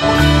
Bye.